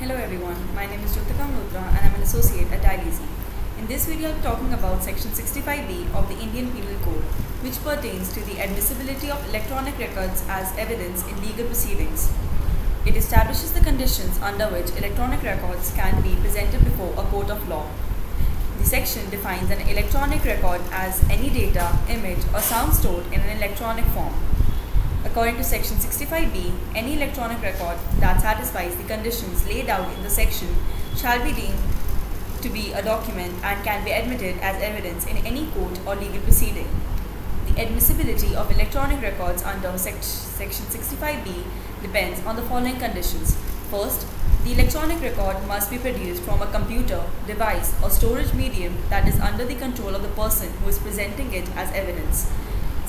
Hello everyone, my name is Jyotika Malhotra and I'm an associate at IDC. In this video I'm talking about section 65b of the Indian Penal Code which pertains to the admissibility of electronic records as evidence in legal proceedings. It establishes the conditions under which electronic records can be presented before a court of law. The section defines an electronic record as any data, image or sound stored in an electronic form. According to section 65b, any electronic record that satisfies the conditions laid out in the section shall be deemed to be a document and can be admitted as evidence in any court or legal proceeding. The admissibility of electronic records under sec- section 65b depends on the following conditions. First, the electronic record must be produced from a computer, device, or storage medium that is under the control of the person who is presenting it as evidence.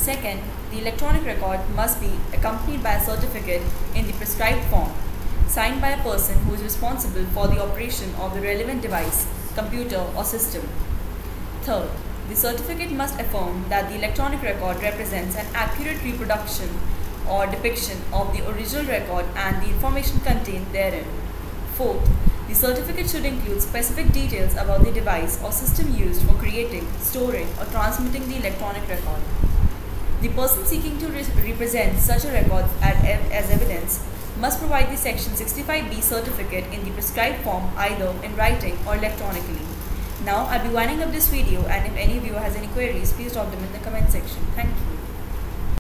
Second, the electronic record must be accompanied by a certificate in the prescribed form, signed by a person who is responsible for the operation of the relevant device, computer, or system. Third, the certificate must affirm that the electronic record represents an accurate reproduction or depiction of the original record and the information contained therein. Fourth, the certificate should include specific details about the device or system used for creating, storing, or transmitting the electronic record. The person seeking to re- represent such a record as, evidence must provide the Section 65B certificate in the prescribed form either in writing or electronically. Now I'll be winding up this video and if any of you has any queries, please drop them in the comment section. Thank you.